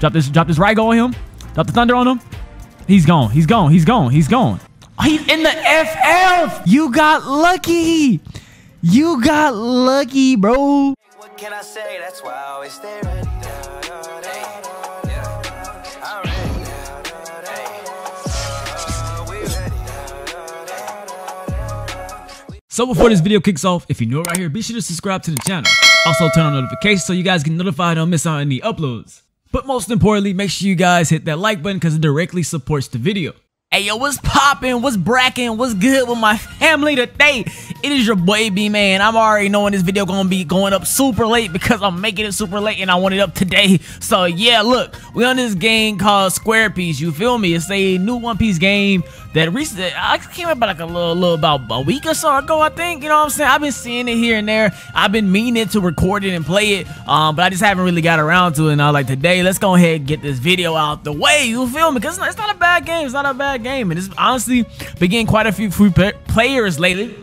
Drop this, drop this Raigo on him. Drop the Thunder on him. He's gone. He's gone. He's gone. He's gone. He's in the FF. You got lucky. You got lucky, bro. What can I say? That's why I always stay ready. So before this video kicks off, if you're new right here, be sure to subscribe to the channel. Also turn on notifications so you guys get notified and don't miss out on any uploads. But most importantly, make sure you guys hit that like button because it directly supports the video. Hey yo, what's poppin'? What's brackin'? What's good with my family today? It is your boy B Maine. I'm already knowing this video gonna be going up super late because I'm making it super late and I want it up today. So yeah, look, we on this game called Square Piece. You feel me? It's a new One Piece game that recently I came about like a little, little about a week or so ago. I think you know what I'm saying. I've been seeing it here and there. I've been meaning to record it and play it, um, but I just haven't really got around to it. And I like today, let's go ahead and get this video out the way. You feel me? Because it's not a bad game. It's not a bad game, and it's honestly been getting quite a few free players lately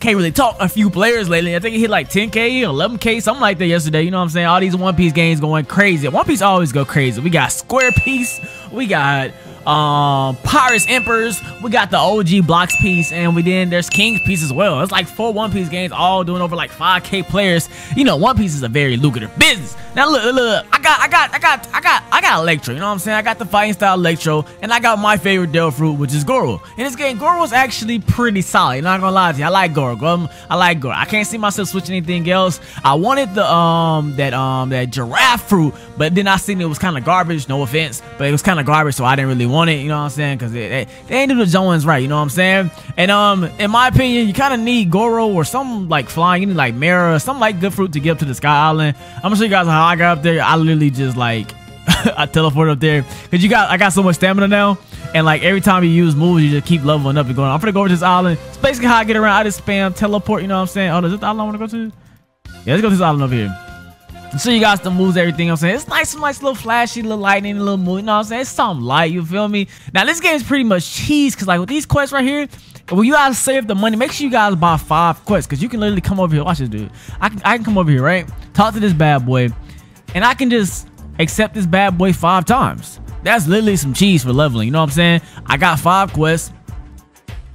can't really talk a few players lately. I think he hit like 10k, 11k, something like that yesterday. You know what I'm saying? All these One Piece games going crazy. One Piece always go crazy. We got Square Piece, we got um Pirates Emperors, we got the OG Blox Piece, and we then there's King's piece as well. It's like four One Piece games all doing over like 5k players. You know, One Piece is a very lucrative business. Now look, look, I got I got I got I got I got Electro, you know what I'm saying? I got the fighting style Electro, and I got my favorite Devil Fruit, which is Goro. In this game, Goro's actually pretty solid. Not gonna lie to you. I like Goro. I like Goro. I can't see myself switching anything else. I wanted the um that um that giraffe fruit, but then I seen it was kind of garbage, no offense, but it was kind of garbage, so I didn't really want want it, you know what I'm saying? Because they, they, ain't do the Jones right, you know what I'm saying? And um, in my opinion, you kind of need Goro or something like flying, you need like Mera, something like good fruit to get up to the Sky Island. I'm gonna show you guys how I got up there. I literally just like I teleport up there because you got I got so much stamina now, and like every time you use moves, you just keep leveling up and going. I'm gonna go over to this island. It's basically how I get around. I just spam teleport. You know what I'm saying? Oh, is this the island I want to go to? Yeah, let's go to this island over here. So you got the moves, everything I'm saying. It's nice, some nice little flashy, little lightning, little move. You know what I'm saying? It's something light, you feel me? Now this game is pretty much cheese because like with these quests right here, when you guys save the money, make sure you guys buy five quests because you can literally come over here. Watch this, dude. I can, I can come over here, right? Talk to this bad boy, and I can just accept this bad boy five times. That's literally some cheese for leveling. You know what I'm saying? I got five quests.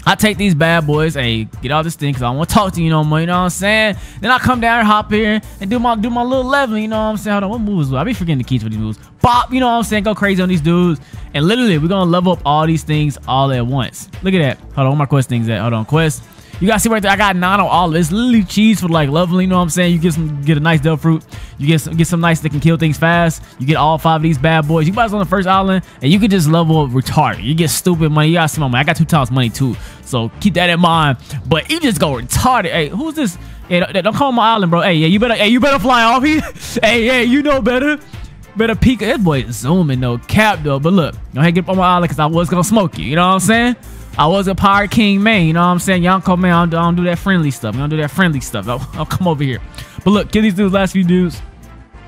I take these bad boys, hey, get all this thing because I want to talk to you no more, you know what I'm saying? Then I come down and hop here and do my do my little level, you know what I'm saying? Hold on, what moves? I be forgetting the keys for these moves. Bop, you know what I'm saying? Go crazy on these dudes. And literally, we're going to level up all these things all at once. Look at that. Hold on, where my quest things at? Hold on, quest. You guys see right there, I got nine on all of it. It's literally cheese for like leveling, you know what I'm saying? You get some get a nice devil fruit. You get some get some nice that can kill things fast. You get all five of these bad boys. You guys on the first island and you can just level retarded. You get stupid money. You got some money. I got two times money too. So keep that in mind. But you just go retarded. Hey, who's this? Hey, don't call my island, bro. Hey, yeah, you better hey, you better fly off here. hey, hey, you know better. Better peek. That boy zooming though. Cap though. But look, don't hang up on my island because I was gonna smoke you. You know what I'm saying? I was a Pirate King man, you know what I'm saying? Y'all come man, I don't, I don't, do that friendly stuff. I don't do that friendly stuff. I'll, I'll come over here. But look, kill these dudes, last few dudes.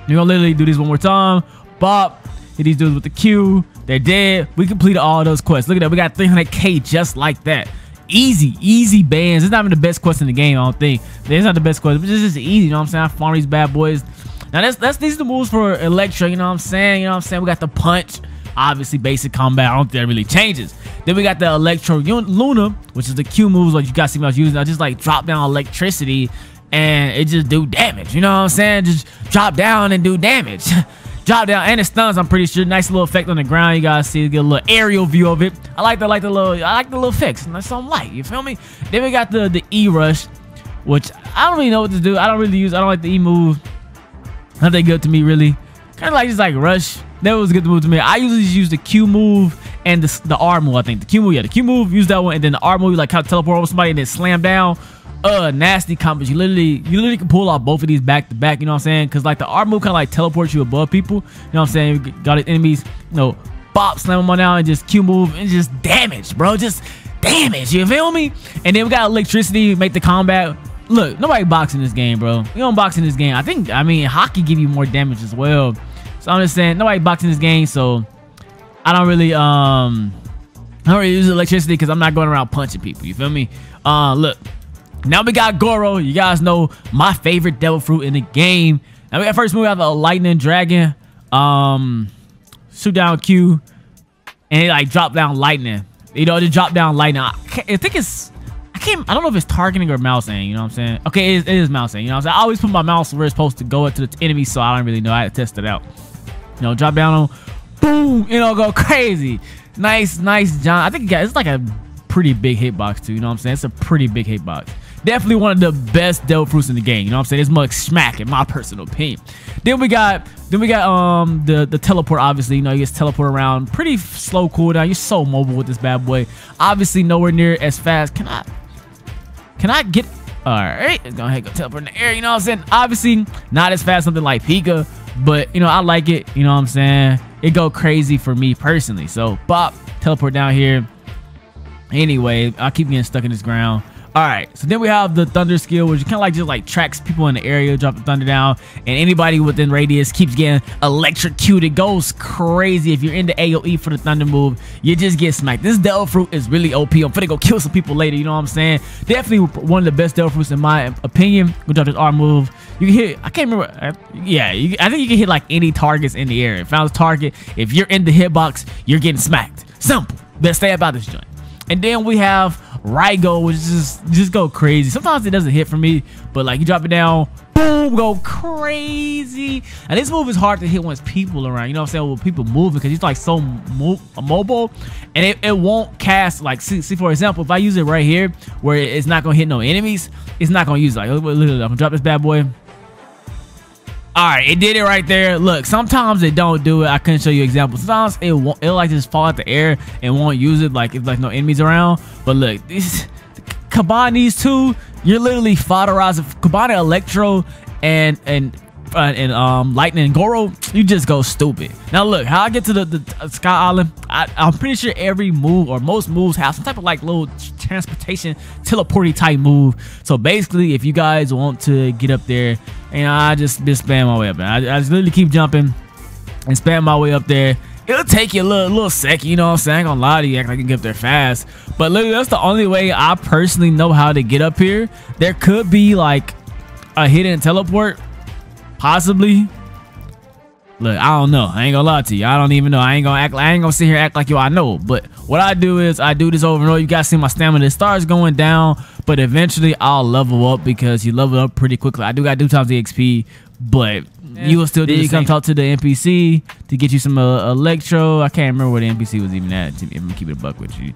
You're gonna literally do these one more time. Bop, hit these dudes with the Q. They're dead. We completed all those quests. Look at that. We got 300k just like that. Easy, easy bands. It's not even the best quest in the game, I don't think. It's not the best quest, but it's just easy, you know what I'm saying? I farm these bad boys. Now, that's, that's these are the moves for Electro, you know what I'm saying? You know what I'm saying? We got the punch. Obviously, basic combat. I don't think that really changes. Then we got the Electro Luna, which is the Q moves like you guys see me was using. I just like drop down electricity and it just do damage. You know what I'm saying? Just drop down and do damage. drop down and it stuns. I'm pretty sure. Nice little effect on the ground. You guys see, get a little aerial view of it. I like the like the little I like the little effects. That's some light. You feel me? Then we got the the E rush, which I don't really know what to do. I don't really use. I don't like the E move. Not that good to me really. Kind of like just like rush. That was a good move to me. I usually just use the Q move and the, the R move, I think. The Q move, yeah, the Q move, use that one, and then the R move, like of teleport over somebody and then slam down. Uh, nasty combos. You literally, you literally can pull off both of these back to back. You know what I'm saying? Because like the R move kind of like teleports you above people. You know what I'm saying? You got his enemies, you know, bop, slam them on down, and just Q move and just damage, bro. Just damage. You feel me? And then we got electricity, make the combat. Look, nobody boxing this game, bro. We don't box in this game. I think, I mean, Haki give you more damage as well. So I'm just saying, nobody boxing this game, so I don't really um I don't really use electricity because I'm not going around punching people. You feel me? Uh, look. Now we got Goro. You guys know my favorite devil fruit in the game. Now we got first move. We have a lightning dragon. um, shoot down Q, and like drop down lightning. You know, just drop down lightning. I, I think it's I can't. I don't know if it's targeting or mouse aim. You know what I'm saying? Okay, it is, it is mouse aim. You know what I'm saying? I always put my mouse where it's supposed to go to the enemy, so I don't really know. I had to test it out. You know, drop down on, boom. You know, go crazy. Nice, nice, John. I think it's like a pretty big hitbox too. You know what I'm saying? It's a pretty big hitbox. Definitely one of the best Devil Fruits in the game. You know what I'm saying? It's much smack in my personal opinion. Then we got then we got um the the teleport. Obviously, you know, you just teleport around. Pretty slow cooldown. You're so mobile with this bad boy. Obviously, nowhere near as fast. Can I can I get all right, let's go ahead go teleport in the air. You know what I'm saying? Obviously, not as fast something like Pika, but you know I like it. You know what I'm saying? It go crazy for me personally. So, Bop, teleport down here. Anyway, I keep getting stuck in this ground. All right, so then we have the thunder skill, which kind of like just like tracks people in the area, drop the thunder down, and anybody within radius keeps getting electrocuted. Goes crazy. If you're in the AoE for the thunder move, you just get smacked. This Devil Fruit is really OP. I'm finna go kill some people later. You know what I'm saying? Definitely one of the best Devil Fruits in my opinion. Go drop this R move. You can hit. I can't remember. Uh, yeah, you, I think you can hit like any targets in the air. If I was target, if you're in the hitbox, you're getting smacked. Simple. Best say about this joint. And then we have Raigo, which just just go crazy. Sometimes it doesn't hit for me, but like you drop it down, boom, go crazy. And this move is hard to hit it's people around. You know what I'm saying? With people moving, because he's like so mo mobile, and it, it won't cast like see, see for example, if I use it right here where it's not gonna hit no enemies, it's not gonna use it. like look, look, look, I'm gonna drop this bad boy. All right, it did it right there. Look, sometimes it don't do it. I couldn't show you examples. Sometimes it won't, it'll like just fall out the air and won't use it like if like no enemies around. But look, this combine these two, you're literally fodderizing. Combine Electro and and uh, and um lightning goro you just go stupid now look how i get to the, the uh, sky island I, i'm pretty sure every move or most moves have some type of like little transportation teleporty type move so basically if you guys want to get up there and i just just spam my way up I, I just literally keep jumping and spam my way up there it'll take you a little, little second, you know what I'm saying? I ain't gonna lie to you, act like you can get up there fast. But look, that's the only way I personally know how to get up here. There could be like a hidden teleport Possibly. Look, I don't know. I ain't gonna lie to you. I don't even know. I ain't gonna act. I ain't gonna sit here act like yo. I know. But what I do is I do this over and over. You guys see my stamina. It starts going down, but eventually I'll level up because you level up pretty quickly. I do got do times the XP, but yeah. you will still do. You come talk to the NPC to get you some uh, electro. I can't remember where the NPC was even at. To keep it a buck with you.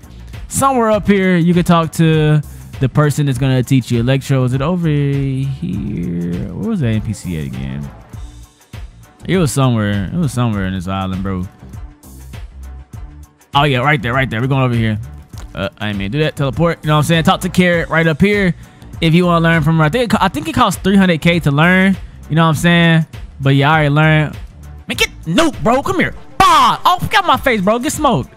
Somewhere up here, you could talk to the person that's gonna teach you electro. Is it over here? Where was that NPC at again? It was somewhere. It was somewhere in this island, bro. Oh yeah, right there, right there. We're going over here. Uh, I mean, do that teleport. You know what I'm saying? Talk to Carrot right up here. If you want to learn from her, I think it, I think it costs 300k to learn. You know what I'm saying? But yeah, I already learned. Man, get nope, bro. Come here. Bah! Oh, got my face, bro. Get smoked.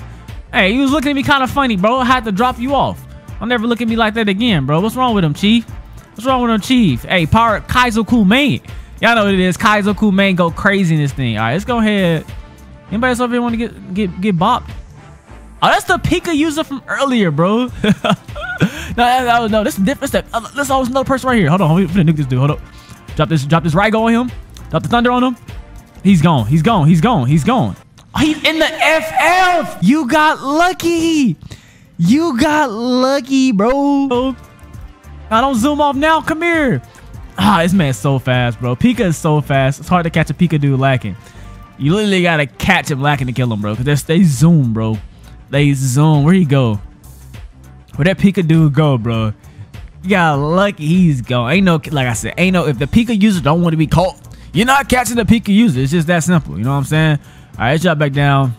hey, he was looking at me kind of funny, bro. I had to drop you off. I'll never look at me like that again, bro. What's wrong with him, Chief? What's wrong with him, Chief? Hey, Power Kaizoku main. Y'all know what it is. Kaizoku main go crazy in this thing. All right, let's go ahead. Anybody else over here want to get get get bopped? Oh, that's the Pika user from earlier, bro. no, was, no, this is different step. Uh, let's always another person right here. Hold on, we're gonna nuke this dude. Hold up. Drop this, drop this Raigo on him. Drop the thunder on him. He's gone. He's gone. He's gone. He's gone. Oh, he's in the FF. You got lucky. You got lucky, bro. I don't zoom off now. Come here. Ah, this man's so fast, bro. Pika is so fast. It's hard to catch a Pika dude lacking. You literally gotta catch him lacking to kill him, bro. Cause they zoom, bro. They zoom. Where he go? Where that Pika dude go, bro? You got lucky he's gone. Ain't no, like I said, ain't no, if the Pika user don't want to be caught, you're not catching the Pika user. It's just that simple. You know what I'm saying? All right, let's drop back down.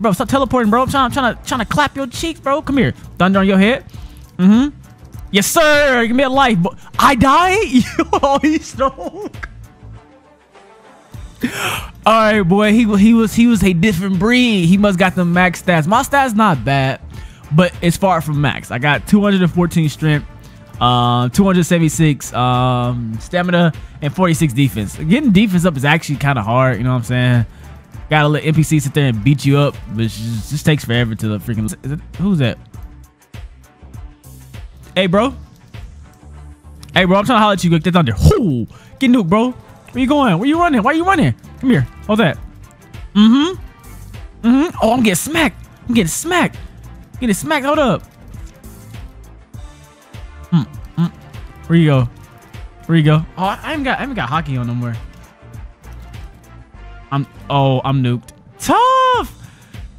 Bro, stop teleporting, bro. I'm trying, I'm trying to, trying to clap your cheeks, bro. Come here. Thunder on your head. Mm-hmm. Yes, sir. Give me a life. I die? oh, he's strong. All right, boy. He he was he was a different breed. He must got the max stats. My stats not bad, but it's far from max. I got 214 strength, um, 276 um, stamina, and 46 defense. Getting defense up is actually kind of hard. You know what I'm saying? Gotta let NPCs sit there and beat you up, it just, takes forever to the freaking. It, who's that? Hey, bro. Hey, bro. I'm trying to holler at you. Get that thunder. Whoo! Get nuked, bro. Where you going? Where you running? Why you running? Come here. Hold that. Mm-hmm. Mm-hmm. Oh, I'm getting smacked. I'm getting smacked. getting smacked. Hold up. Mm, mm. Where you go? Where you go? Oh, I haven't got I haven't got Haki on no more. I'm oh, I'm nuked. Tough!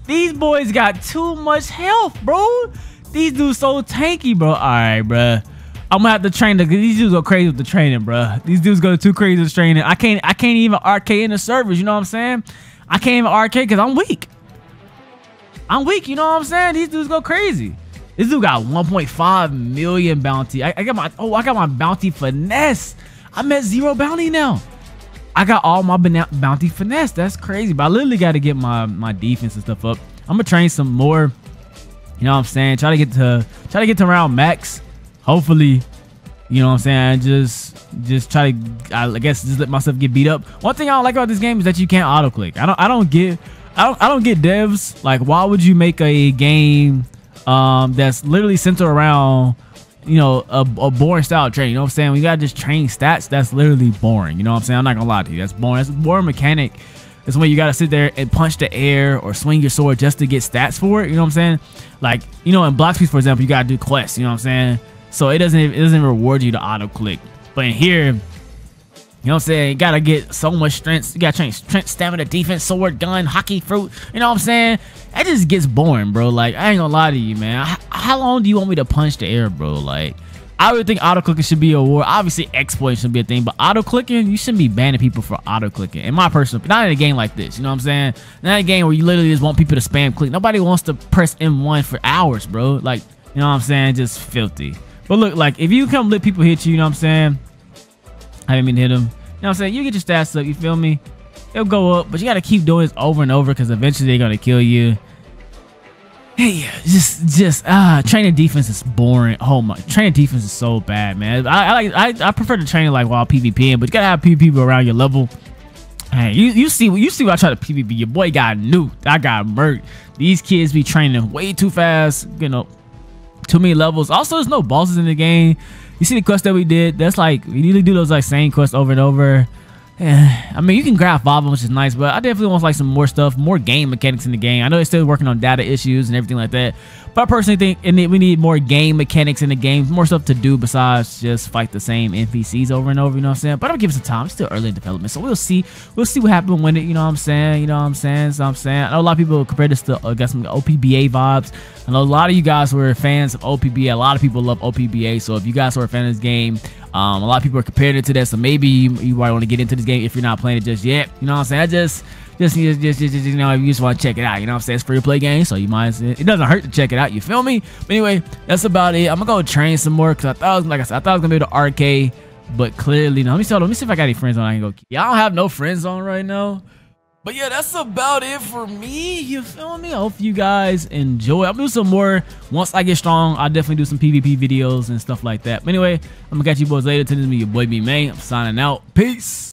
These boys got too much health, bro. These dudes so tanky, bro. Alright, bro. I'm gonna have to train the these dudes go crazy with the training, bro. These dudes go too crazy with training. I can't I can't even arcade in the servers, you know what I'm saying? I can't even arcade because I'm weak. I'm weak, you know what I'm saying? These dudes go crazy. This dude got 1.5 million bounty. I, I, got my oh, I got my bounty finesse. I'm at zero bounty now. I got all my bounty finesse. That's crazy. But I literally got to get my my defense and stuff up. I'm gonna train some more. You know what I'm saying? Try to get to try to get to around max. Hopefully, you know what I'm saying? Just just try to I guess just let myself get beat up. One thing I don't like about this game is that you can't auto click. I don't I don't get I don't I don't get devs like why would you make a game um, that's literally centered around you know, a, a, boring style training. You know what I'm saying? We gotta just train stats. That's literally boring. You know what I'm saying? I'm not gonna lie to you. That's boring. That's a boring mechanic. It's when you gotta sit there and punch the air or swing your sword just to get stats for it. You know what I'm saying? Like, you know, in Blox Fruits, for example, you gotta do quests. You know what I'm saying? So it doesn't it doesn't reward you to auto click. But in here, you know what I'm saying? You gotta get so much strength. You gotta train strength, stamina, defense, sword, gun, Haki, fruit. You know what I'm saying? That just gets boring, bro. Like, I ain't gonna lie to you, man. How, how long do you want me to punch the air, bro? Like, I would think auto clicking should be a war. Obviously, exploit should be a thing, but auto clicking, you shouldn't be banning people for auto clicking. In my personal, not in a game like this. You know what I'm saying? Not a game where you literally just want people to spam click. Nobody wants to press M1 for hours, bro. Like, you know what I'm saying? Just filthy. But look, like, if you come let people hit you, you know what I'm saying? I didn't mean to hit them. You know what I'm saying? You get your stats up, you feel me? It'll go up, but you got to keep doing this over and over because eventually they're going to kill you. Hey, just, just, ah, training defense is boring. Oh my, training defense is so bad, man. I, like, I, I prefer to train like while PvPing, but you gotta have PvP around your level. Hey, you, you see, you see what I try to PvP. Your boy got nuked. I got murked. These kids be training way too fast. You know, too many levels. Also, there's no bosses in the game. You see the quest that we did? That's like we usually do those like same quests over and over. I mean, you can of them, which is nice, but I definitely want like some more stuff, more game mechanics in the game. I know they're still working on data issues and everything like that, but I personally think we need more game mechanics in the game, more stuff to do besides just fight the same NPCs over and over. You know what I'm saying? But I'm giving some time. It's still early in development, so we'll see. We'll see what happens when it. You know what I'm saying? You know what I'm saying? So I'm saying. I know a lot of people compare this to uh, got some OPBA vibes. I know a lot of you guys were fans of OPBA. A lot of people love OPBA. So if you guys are a fan of this game, um, a lot of people are comparing it to that, so maybe you, you might want to get into this game if you're not playing it just yet. You know what I'm saying? I just, just, just, just, just, you know, you just want to check it out, you know what I'm saying? It's free to play game, so you might, it doesn't hurt to check it out. You feel me? But anyway, that's about it. I'm gonna go train some more because I thought, was, like I said, I thought I was gonna be able to arcade, but clearly, no. Let me see. Let me see if I got any friends on. I can go. I don't have no friends on right now. But yeah, that's about it for me. You feel me? I hope you guys enjoy. I'll do some more once I get strong. I'll definitely do some PvP videos and stuff like that. But anyway, I'm gonna catch you boys later. To this me, your boy B Maine. I'm signing out. Peace.